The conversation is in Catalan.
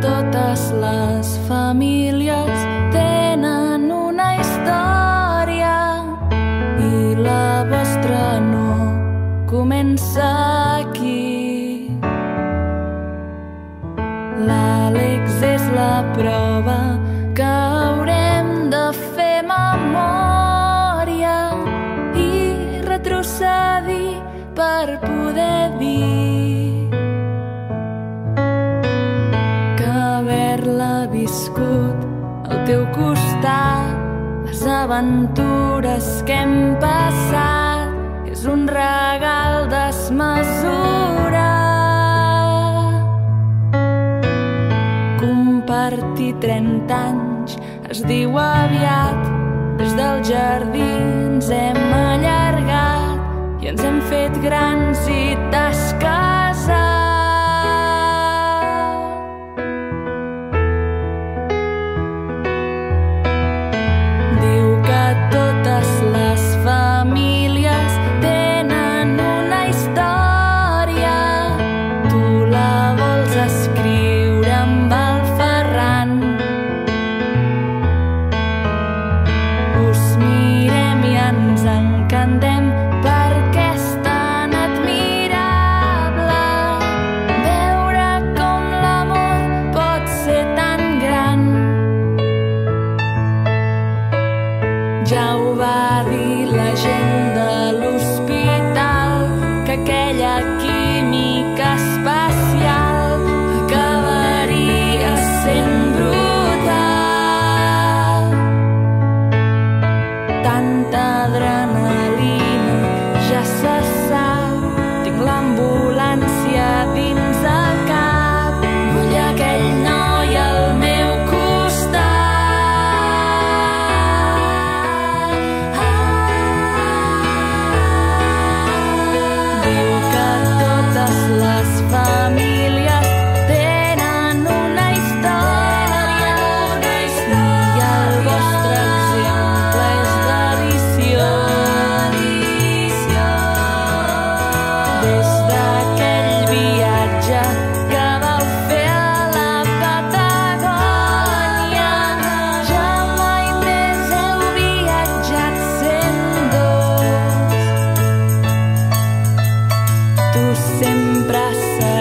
totes les famílies tenen una història i la vostra no comença aquí. L'Àlex és la prova que haurem de fer memòria i retrocedir per poder dir teu costat les aventures que hem passat és un regal desmesurat. Compartir 30 anys es diu aviat des del jardí ens hem allargat i ens hem fet grans jauh costat. Diu pra sempre.